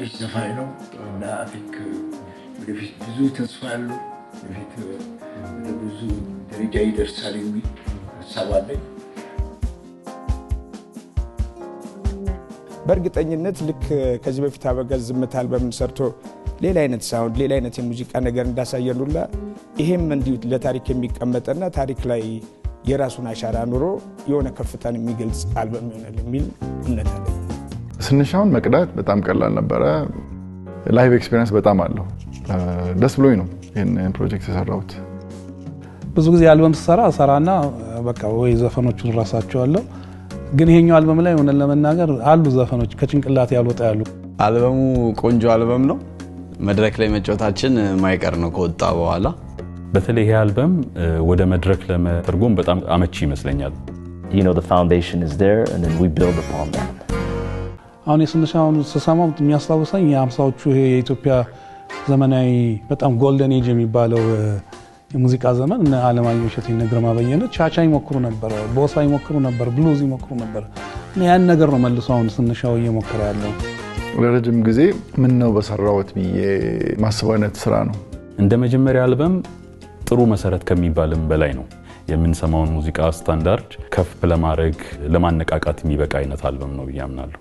አዲስ ዘፋኝ ነው እና think ወደፊት ብዙ ተስፋ ያለው ወደፊት ወደ ብዙ ደረጃ ይደርሳል የሚል ሀሳብ አለኝ። በእርግጠኝነት ልክ ከዚህ በፊት አበጋዝ ዝምታ አልበምን ሰርቶ ሌላ አይነት sound ሌላ አይነት የሙዚቃ ነገር እንዳሳየን ሁላ ይሄም እንዲሁ ለታሪክ የሚቀመጥና ታሪክ ላይ የራሱን አሻራ ኖሮ የሆነ ከፍታን የሚገልጽ አልበም ይሆናል የሚል እምነት አለ። ስንሻውን መቅዳት በጣም ቀላል ነበረ። live experience በጣም አለው። ደስ ብሎኝ ነው ይህን ፕሮጀክት የሰራሁት። ብዙ ጊዜ አልበም ስሰራ ሰራና በቃ ወይ ዘፈኖቹን ራሳቸዋለሁ። ግን ይሄኛው አልበም ላይ ሆነን ለመናገር አሉ ዘፈኖች ከጭንቅላት ያልወጣ ያሉ። አልበሙ ቆንጆ አልበም ነው። መድረክ ላይ መጫወታችን ማይቀር ነው ከወጣ በኋላ። በተለይ ይሄ አልበም ወደ መድረክ ለመተርጎም በጣም አመቺ ይመስለኛል። you know the foundation is there and then we build upon that አሁን የስንሻውን ስሰማው የሚያስታውሰኝ የአምሳዎቹ ይሄ የኢትዮጵያ ዘመናዊ በጣም golden age የሚባለው የሙዚቃ ዘመን እነ አለማየሁ እሸቴ እነ ግርማ በየነ ቻቻ ይሞክሩ ነበር፣ ቦሳ ይሞክሩ ነበር፣ ብሉዝ ይሞክሩ ነበር። እና ያን ነገር ነው መልሶ አሁን ስንሻው እየሞከረ ያለው። ለረጅም ጊዜ ምን ነው በሰራሁት ብዬ ማስበው አይነት ስራ ነው። እንደ መጀመሪያ አልበም ጥሩ መሰረት ከሚባልም በላይ ነው። የምንሰማውን ሙዚቃ ስታንዳርድ ከፍ ለማድረግ ለማነቃቃት የሚበቃ አይነት አልበም ነው ብዬ አምናለሁ።